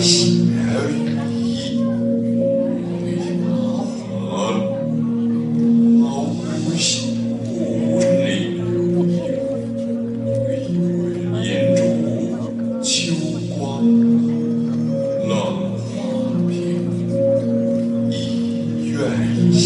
闲惟倚于雅坟，无无念。云雨，秋光冷画屏，一院香。